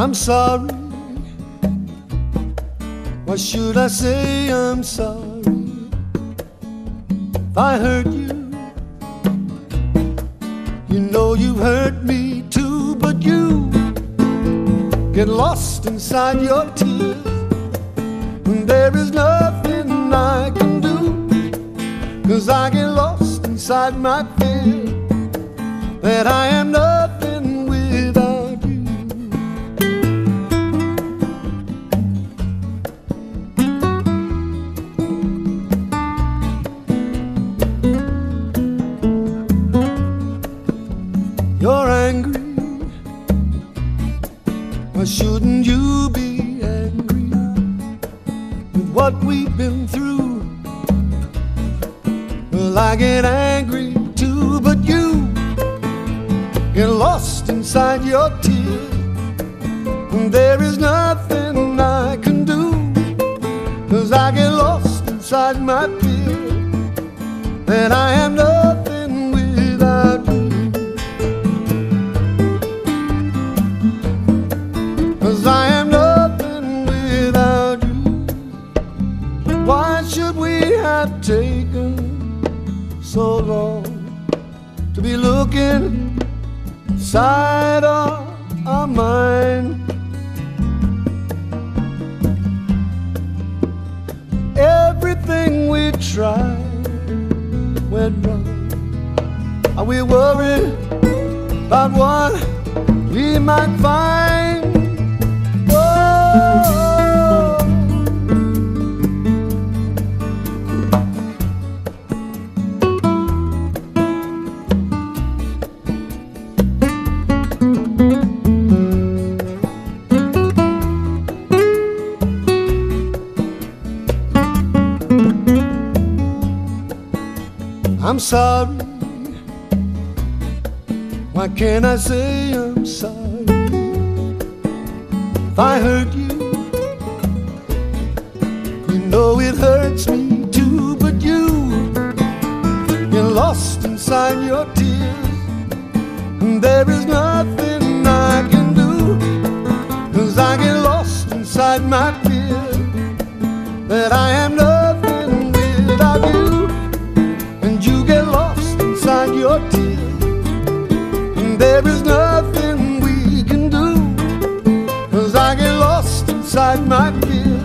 I'm sorry. Why should I say I'm sorry? If I hurt you, you know you hurt me too, but you get lost inside your tears. And there is nothing I can do, cause I get lost inside my fear that I am nothing You're angry. Why shouldn't you be angry with what we've been through? Well, I get angry too, but you get lost inside your tears. And there is nothing I can do, cause I get lost inside my fear that I am nothing have taken so long to be looking inside of our mind? Everything we tried went wrong. Are we worried about what we might find? I'm sorry. Why can't I say I'm sorry? If I hurt you, you know it hurts me too, but you, you're lost inside your tears. And there is nothing I can do, cause I get lost inside my fear that I am nothing without you there is nothing we can do, cause I get lost inside my fear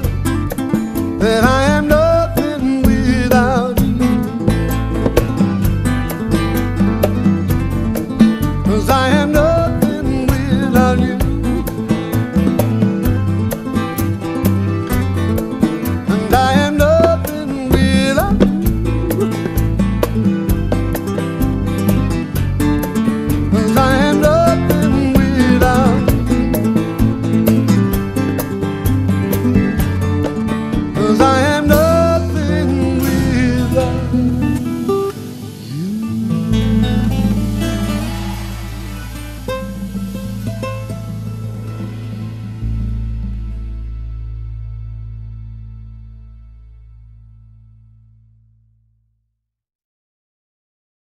that I am. sometimes